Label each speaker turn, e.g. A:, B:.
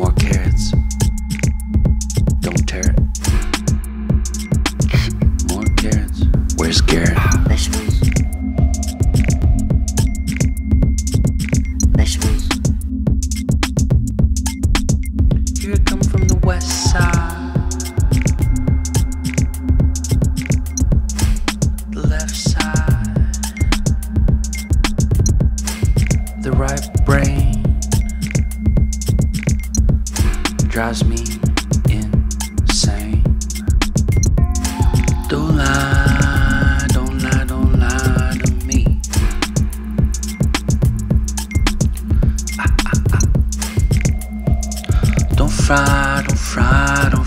A: four carrots. Don't tear it. More carrots. Where's Garrett?
B: Vegetables. Vegetables.
A: Here come from the west side. The left side. The right brain. drives me insane. Don't lie, don't lie, don't lie to me. Ah, ah, ah. Don't fry, don't fry, don't.